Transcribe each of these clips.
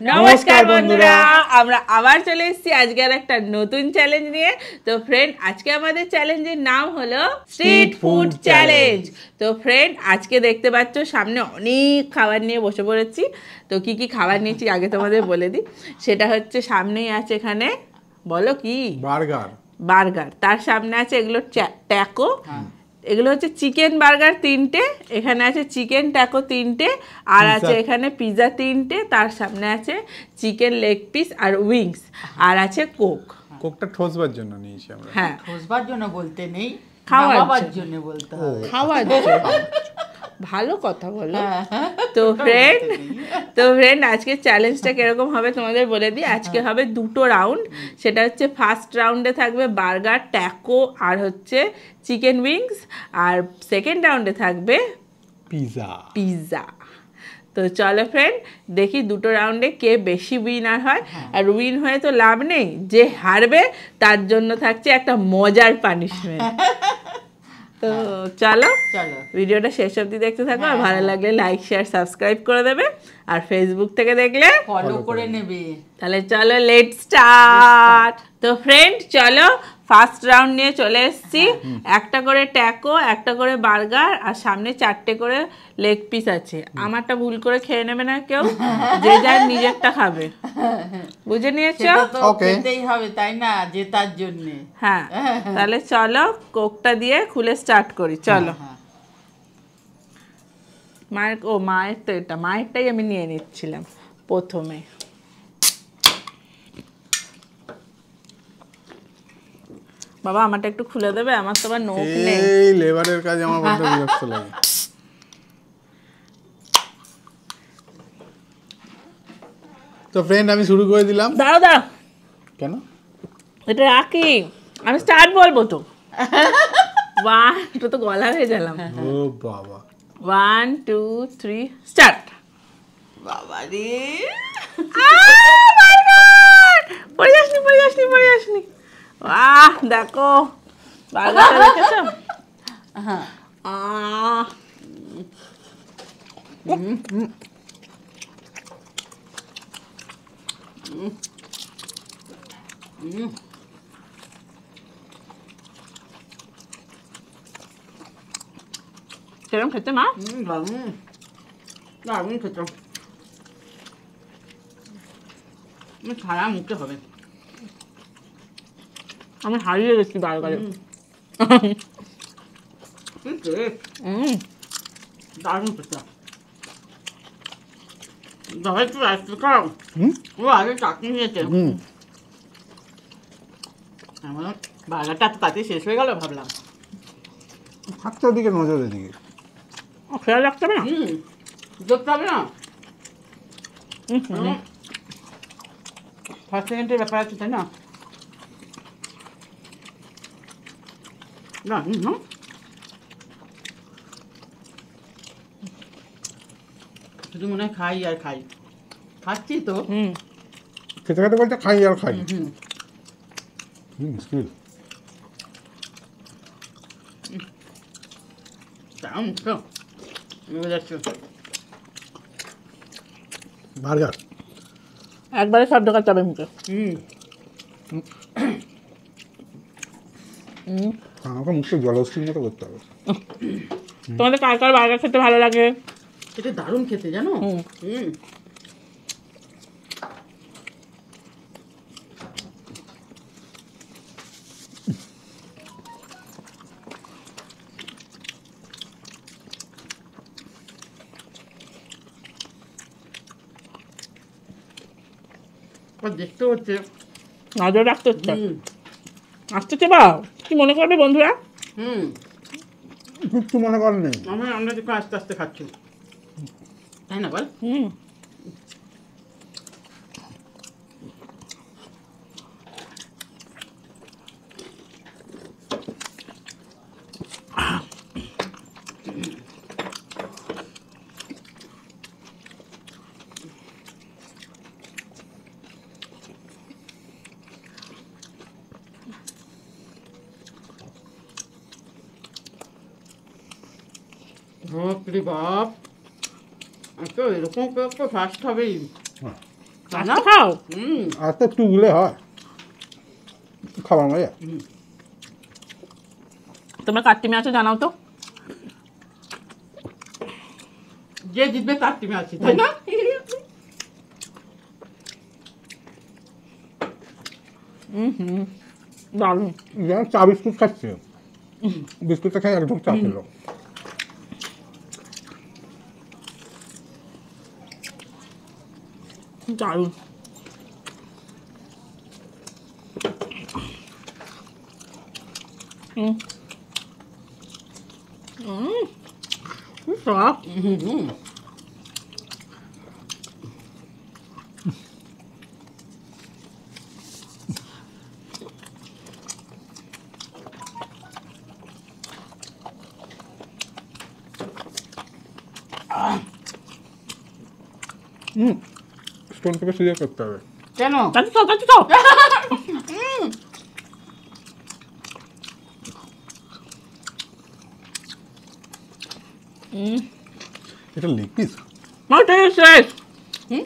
নমস্কার বন্ধুরা আমরা আবার চলে এসেছি আজকে আর একটা নতুন চ্যালেঞ্জ নিয়ে। তো ফ্রেন্ড আজকে আমাদের চ্যালেঞ্জের নাম হলো স্ট্রিট ফুড চ্যালেঞ্জ তো ফ্রেন্ড আজকে দেখতে পাচ্ছ সামনে অনেক খাবার নিয়ে বসে পড়েছি। তো কি কি খাবার নিয়েছি আগে তোমাদের বলে দিই। সেটা হচ্ছে সামনেই আছে এখানে বলো কি? বার্গার বার্গার তার সামনে আছে এগুলো ট্যাকো এগুলো হচ্ছে চিকেন বার্গার তিনটে এখানে আছে চিকেন ট্যাকো তিনটে আর আছে এখানে পিৎজা তিনটে তার সামনে আছে চিকেন লেগ পিস আর উইংস আর আছে কোক। কোকটা ঠোসবার জন্য নিয়েছি আমরা। হ্যাঁ। ঠোসবার জন্য বলতে নেই খাওয়ার জন্য। জন্য বলতে হবে। খাওয়ার জন্য। ভালো কথা বলো। হ্যাঁ, তো ফ্রেন্ড তো ফ্রেন্ড আজকে চ্যালেঞ্জটা কীরকম হবে তোমাদের বলে দিই। আজকে হবে দুটো রাউন্ড সেটা হচ্ছে ফার্স্ট রাউন্ডে থাকবে বার্গার ট্যাকো আর হচ্ছে চিকেন উইংস আর সেকেন্ড রাউন্ডে থাকবে পিজা পিৎজা তো চলো ফ্রেন্ড দেখি দুটো রাউন্ডে কে বেশি উইনার হয়। আর উইন হয়ে তো লাভ নেই। যে হারবে তার জন্য থাকছে একটা মজার পানিশমেন্ট তো চলো চলো। ভিডিওটা শেষ অব্দি দেখতে থাকো আর ভালো লাগলে লাইক শেয়ার সাবস্ক্রাইব করে দেবে আর ফেসবুক থেকে দেখলে ফলো করে নেবে। তাহলে চলো লেট স্টার্ট তো ফ্রেন্ড চলো ফার্স্ট রাউন্ড নিয়ে চলে এসেছি। একটা করে ট্যাকো একটা করে বার্গার আর সামনে চারটে করে লেগ পিস আছে। আমারটা ভুল করে খেয়ে নেবে না কেউ। যে যার নিজেরটা খাবে। বুঝে নিয়েছো. খেতেই হবে তাই না? জেতার জন্য। হ্যাঁ। তাহলে চলো কোকটা দিয়ে খুলে স্টার্ট করি। চলো। হ্যাঁ। মায়ের ও মায়ের তো এটা মায়েরটাই আমি নিয়ে নিচ্ছিলাম প্রথমে। বাবা আমারটা একটু খুলে দেবে? আমার তো আবার নোখ নেই। এই লেবারের কাজ আমার বড্ড বিরক্ত লাগে। তো ফ্রেন্ড আমি শুরু করে দিলাম। দাঁড়াও দাঁড়াও। কেন? এটা রাখি। আমি স্টার্ট বলব তো। ওয়ান তো তো গলা হয়ে গেলাম। ও বাবা। ওয়ান টু থ্রি স্টার্ট বাবা রে। পড়ে যাসনি পড়ে যাসনি পড়ে Wah, dako. Bagus ada kecap. Ah. Hmm. Hmm. Hmm. Keren kecap, Mak? Hmm, bangun. Bangun kecap. 음, 잘안 먹게 가면. যাসনি আহ দেখো বার্গারটা দেখেছ হ্যাঁ আহ সেরকম খেতে মা হুম, দারুণ দারুণ খেতাম সারা মুখে হবে আমি হারিয়ে গেছি বার্গারে কি taste, হুম দারুণ খেতাম দাদা একটু আসতে খাও হুম ও আগে চাটনি নিয়েছে হুম আমার বার্গারটা তো তাতে শেষ হয়ে গেল ভাবলাম হাতটার দিকে নজর এদিকে ও, খেয়াল রাখতে হবে না হুম দেখতে হবে না হুম, ফার্স্ট সেকেন্ডের ব্যাপার আছে তাই না না হুম, হুম। শুধু মনে হয় খাই আর খাই। খাচ্ছি তো। হুম। খেতে খেতে বলতে খাই আর খাই। হুম হুম। মুশকিল বার্গার। একবারে সব ঢোকাতে হবে মুখে। হুম। হুম। আমাকে মুখে জলস্থির মতো করতে হবে। তোমাদের কার কার বার্গার খেতে ভালো লাগে? এটা দারুণ খেতে জানো? হুম। হুম। দেখতে হচ্ছে নজর রাখতে হচ্ছে। আসতেছে বা কি মনে করবে বন্ধুরা? হুম। কিচ্ছু মনে করেন। নেই আমরা আমরা দেখো আস্তে আস্তে খাচ্ছি। তাই না বল? হুম। এরকম কেক তো ফার্স্ট হবেই। হ্যাঁ। আস্তে খাও। হুম। হয়। খাবার মজা। তোমরা কার টিমে আছো জানাও তো। যে জিতবে তার টিমে আছি তাই না? দারুণ। যেন চা বিস্কুট খাচ্ছে। বিস্কুটটা খাই একদম চা খেলো। দারুণ হুম হুম সব হুম হুম স্টোনটাকে সিরিয়াস করতে হবে। কেন? কাটি খাও খাও এটা লেগ পিস? মাঠে শেষ। হুম?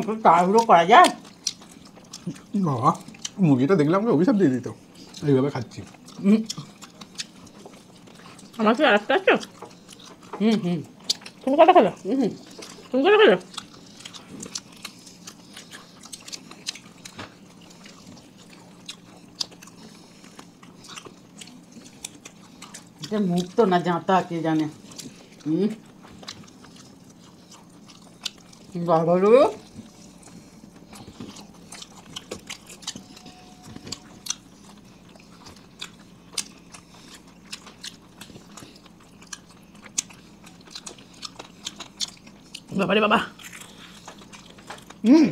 একটু তাড়াহুড়ো করা যায়? বাবা মুরগিটা দেখলে আমাকে অভিশাপ দিয়ে দিত। এইভাবে খাচ্ছি। হুম। আমার কি আরেকটা আছে? হুম হুম। তুমি কটা খেলো? হুম তুমি কটা খেলো? মুখ তো না জাঁতা কে জানে? হুম। বাবা রে বাবা রে বাবা হুম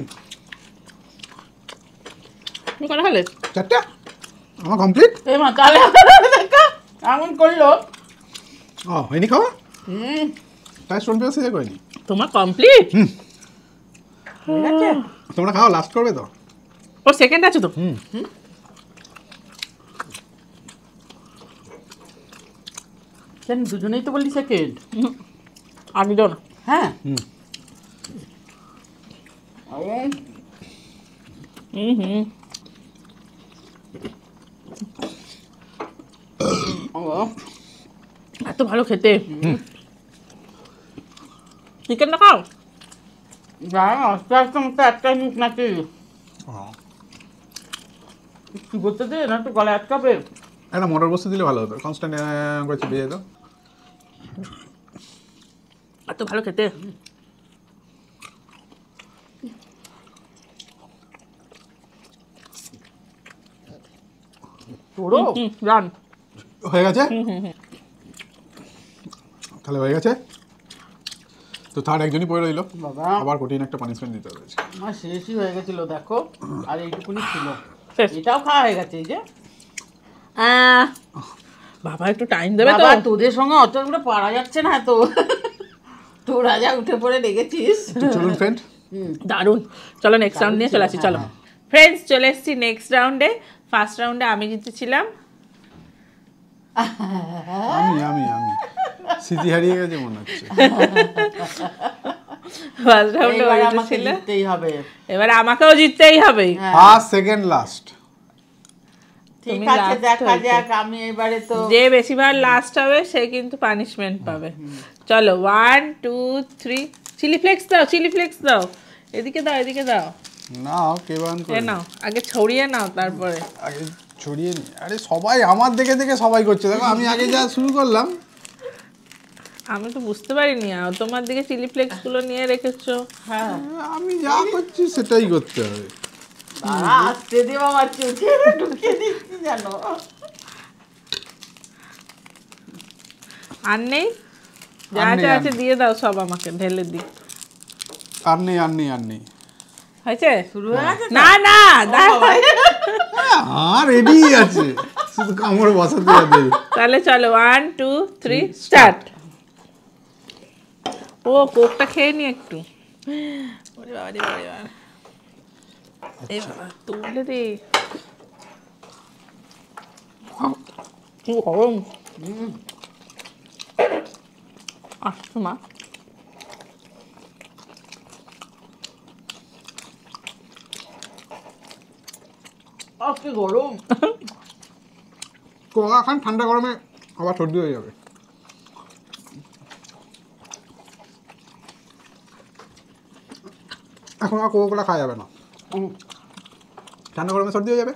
তুমি কটা খেলে চারটা আমার কমপ্লিট এই মা তাহলে দেখা এমন করল ও হয়নি খাওয়া হুম তাই স্টোন পেঁয়াজ সিরিয়াস করেনি তোমার কমপ্লিট তোমরা খাও লাস্ট করবে তো। ওর সেকেন্ড আছে তো? হুম। কেন দুজনেই তো বললি সেকেন্ড আমি তো না। হ্যাঁ। হুম। হুম হুম। ও, এত ভালো খেতে। চিকেনটা খাও? জানো আস্তে মতো একটাই মুখ নাকি কি করতে দে? না তো গলা আটকাবে। একটা মোটর বস্তু দিলে ভালো হতো। কনস্ট্যান্ট করে চেপে যেত। এত ভালো খেতে। হয়ে গেছে? তাহলে হয়ে গেছে? তো থার্ড একজনই পড়ে রইল। বাবা। আবার কঠিন একটা পানিশমেন্ট দিতে হবে আমার শেষই হয়ে গেছিল দেখো। আর এইটুকুনি ছিল। শেষ। এটাও খাওয়া হয়ে গেছে এই যে। বাবা একটু টাইম দেবে তো। বাবা তোদের সঙ্গে অত করে পারা যাচ্ছে না তো। তোরা যা উঠে পড়ে লেগেছিস চলুন ফ্রেন্ড হুম। দারুণ। চলো নেক্সট রাউন্ড নিয়ে চলে আসি চলো। ফ্রেন্ডস চলে এসেছি নেক্সট রাউন্ডে ফার্স্ট রাউন্ডে আমি জিতেছিলাম। আমি আমি আমি। স্মৃতি হারিয়ে গেছে মনে হচ্ছে। ফার্স্ট রাউন্ডে এইবার ও জিততেই হবে। এবার আমাকেও জিততেই হবে। হ্যাঁ। ফার্স্ট সেকেন্ড লাস্ট ঠিক আছে দেখা যাক আমি এবারে তো যে বেশিবার লাস্ট হবে সে কিন্তু পানিশমেন্ট পাবে। চলো one two three chilli flakes দাও চিলি ফ্লেক্স দাও। এদিকে দাও এদিকে দাও। না কে বান করে নাও আগে ছড়িয়ে নাও তারপরে। আগে ছড়িয়ে নি। আরে সবাই আমার দেখে দেখে সবাই করছে। দেখো আমি আগে যা শুরু করলাম আমি তো বুঝতে পারিনি আর তোমার দিকে চিলি ফ্লেক্সগুলো নিয়ে রেখেছো। হ্যাঁ। আমি যা করছি সেটাই করতে হবে। আসতে দিয়ে বাবা চুচে ঢুকিয়ে দিচ্ছি জানো আর নেই? যা আর আছে। দিয়ে দাও সব আমাকে ঢেলে দিই আর নেই আর নেই আর নেই। হয়েছে? শুরু হয়ে গেছে না না দাও। আর রেডি আছে। শুধু কামড় বসাতে হবে। তাহলে চলো ওয়ান টু থ্রি স্টার্ট ও কোকটা খেয়ে নি একটু। ওরে বাবা রে বাবা এই বাবা, তুলে দে। কি গরম। আসছো মা। আহ, কি গরম। কোকা খান ঠান্ডা গরমে আবার সর্দি হয়ে যাবে। এখন আর কোকা কোলা খাওয়া যাবে না। ঠান্ডা গরমে সর্দি হয়ে যাবে?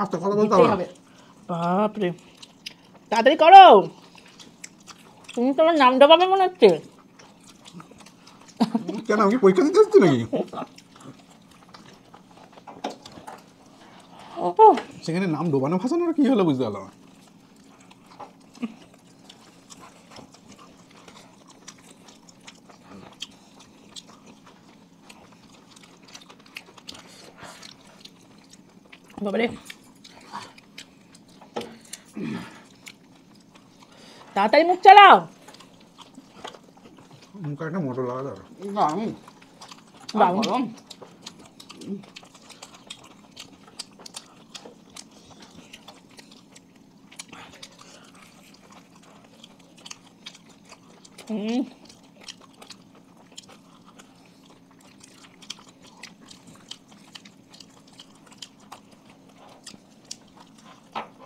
আস্তে কথা বলতে হবে। বাপরে। তাড়াতাড়ি করো। তুমি তোমার নাম ডাবাবে মনে হচ্ছে। কেন আমি পরীক্ষা দিতে এসেছি নাকি? সেখানে নাম ডোবানো ভাসানোর কি হলো বুঝতে পারলাম বাবারে। তাড়াতাড়ি মুখ চালাও। মুখে একটা মোটর লাগাতে হবে হুম।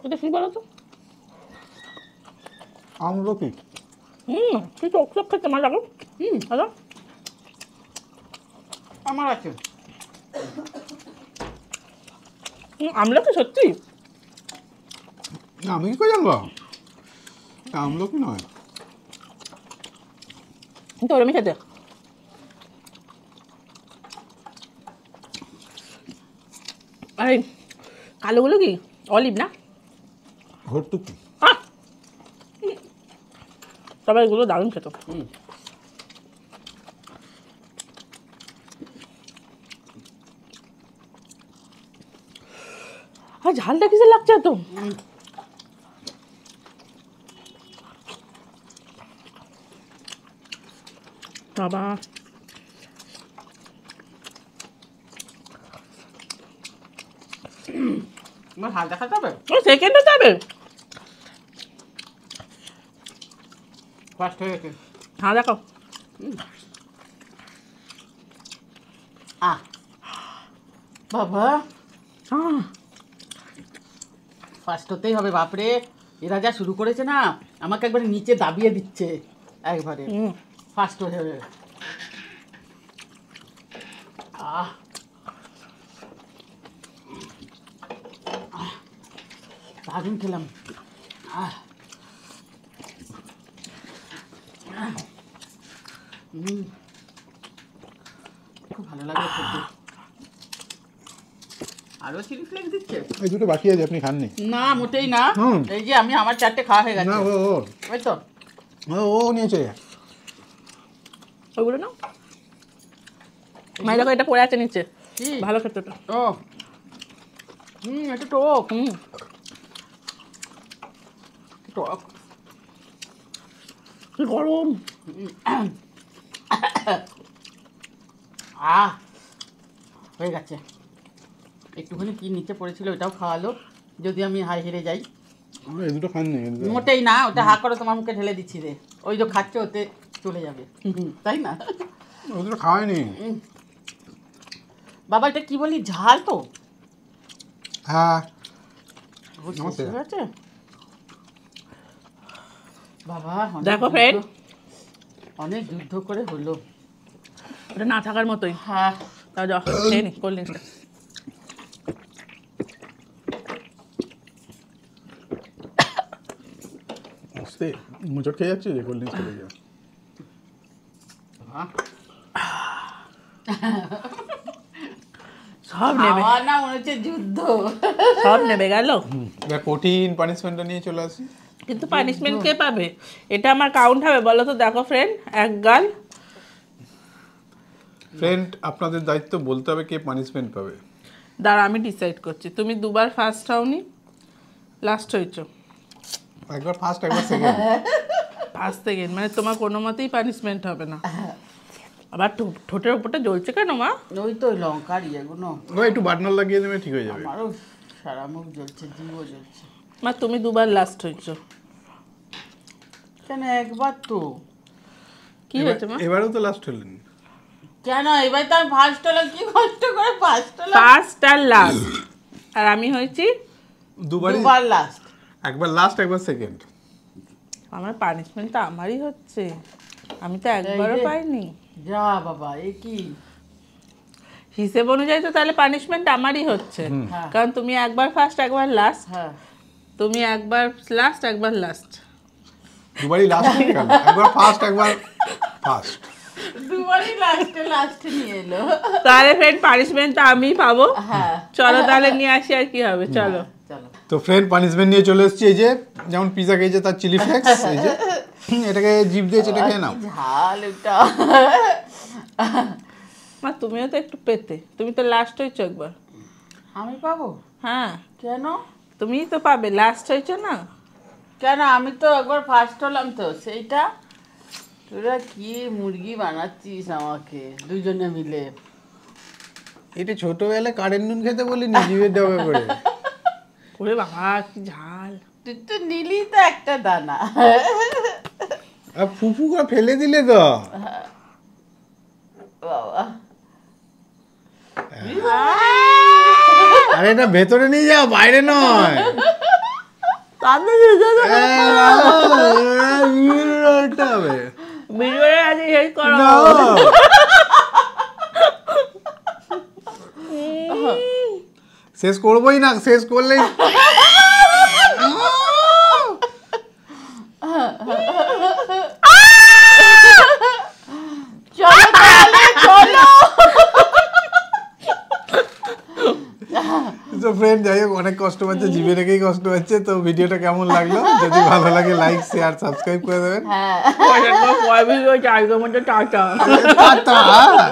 এটা কি বলো তো আমলকি হুম খেতে মজা লাগো হুম। হ্যালো? আমার আছে। আমলা কি সত্যি। আমি কি করে জানব? আমলকি নয়। তো ওরমই খেতে আরে কালোগুলো কি অলিভ না ভর্তুকি আহ! তবে এগুলো দারুণ খেত হুম। আর ঝালটা কিসে লাগছে তো বাবা হাত ও সেকেন্ডও যাবে ফার্স্ট হয়ে গেছে হ্যাঁ দেখো আহ বাবা হ্যাঁ ফার্স্ট হতেই হবে বাপরে। এরা যা শুরু করেছে না আমাকে একবারে নিচে দাবিয়ে দিচ্ছে একবারে। হয়ে যাবে। আহ। আহ, দারুণ খেলাম। খুব ভালো লাগে আরও চিলি ফ্লেক্স দিচ্ছে? এই দুটো বাকি আছে আপনি খাননি। না মোটেই না। এই যে আমি আমার চারটে খাওয়া হয়ে গেছে। না ও ও। ওই তো। ও, ও নিয়েছে। ওইগুলো না মাই দেখো এটা পড়ে আছে নিচে। ভালো খেতে ও। হুম এটা টক। হুম। টক। কি গরম। আহ হয়ে গেছে। একটুখানি কি নিচে পড়েছিল ওটাও খাওয়ালো। যদি আমি হাই হেরে যাই। মোটেই না ওটা হা করে তোমার মুখে ঢেলে দিচ্ছি রে। ওই যে খাচ্ছে ওতে। চলে যাবে। তাই না? ওদের বাবা এটা কি বলি ঝাল তো? হ্যাঁ। বাবা দেখো অনেক যুদ্ধ করে হলো। ওটা না থাকার মতোই। হ্যাঁ। তাও যা খেয়ে মুচট খেয়ে যাচ্ছে কোল্ড ড্রিঙ্কস খেয়ে যাচ্ছে সব নেবে। না মনে হচ্ছে যুদ্ধ। সব নেবে গেল। কঠিন পানিশমেন্টটা নিয়ে চলে আসি। কিন্তু পানিশমেন্ট কে পাবে? এটা আমার কাউন্ট হবে বলো তো দেখো ফ্রেন্ড এক গাল। ফ্রেন্ড আপনাদের দায়িত্ব বলতে হবে কে পানিশমেন্ট পাবে। দাঁড়া আমি ডিসাইড করছি। তুমি দুবার ফার্স্ট হওনি লাস্ট হয়েছো। একবার ফার্স্ট একবার সেকেন্ড ফার্স্ট সেকেন্ড মানে তোমার কোনো মতেই পানিশমেন্ট হবে না। আবার ঠোঁটের উপরটা জ্বলছে কেন মা? ওই তো লঙ্কার ইয়েগুলো ও একটু বাটনাল লাগিয়ে দেবে ঠিক হয়ে যাবে। আমারও সারা মুখ জ্বলছে জিভও জ্বলছে। মা তুমি দুবার লাস্ট হয়েছো। কেন একবার তো? কি হয়েছে মা? এবারেও তো লাস্ট হলেন। কেন? এবার তো আমি ফার্স্ট হলাম কি কষ্ট করে ফার্স্ট হলাম ফার্স্ট আর লাস্ট আর আমি হয়েছি? দুবারই দুবার লাস্ট একবার লাস্ট একবার সেকেন্ড আমার পানিশমেন্ট তো আমারই হচ্ছে। আমি তো একবারও পাইনি। যা বাবা এ কি? হিসেব অনুযায়ী তো তাহলে পানিশমেন্ট আমারই হচ্ছে। হ্যাঁ। কারণ তুমি একবার ফার্স্ট একবার লাস্ট হ্যাঁ। তুমি একবার লাস্ট একবার লাস্ট দুবারই লাস্ট একবার ফার্স্ট একবার ফার্স্ট দুবারই লাস্টে লাস্টে নিয়ে এলো। তাহলে ফ্রেন্ড পানিশমেন্ট তো আমিই পাবো। হ্যাঁ। চলো তাহলে নিয়ে আসি আর কি হবে। চলো চলো। তো ফ্রেন্ড পানিশমেন্ট নিয়ে চলে এসেছি এই যে যেমন পিজা খেয়েছে তার চিলি ফ্লেক্স এই যে। এটাকে জিপ দিয়ে চেটে খেয়ে নাও। ঝাল এটা। মা তুমিও তো একটু পেতে। তুমি তো লাস্ট হয়েছো একবার। আমি পাবো? হ্যাঁ। কেন? তুমিই তো পাবে লাস্ট হয়েছো না? কেন? আমি তো একবার ফার্স্ট হলাম তো সেইটা? তোরা কি মুরগি বানাচ্ছিস আমাকে দুজনে মিলে? এটা ছোটবেলায় কারেন্ট নুন খেতে বলিনি নিজের দেওয়া করে ওরে বাবা কি ঝাল তুই তো নিলি তো একটা দানা আর ফুফু করে ফেলে দিলে তো বাবা আরে এটা ভেতরে নিয়ে যাও বাইরে নয় ভিডিওটা আজ শেষ করো না। শেষ করবোই না শেষ করলেই চলো তাহলে চলো তো ফ্রেন্ড যাই হোক অনেক কষ্ট পাচ্ছে জিভে রেখেই কষ্ট হচ্ছে তো ভিডিওটা কেমন লাগল যদি ভালো লাগে লাইক শেয়ার সাবস্ক্রাইব করে দেবেন হ্যাঁ টাটা টাটা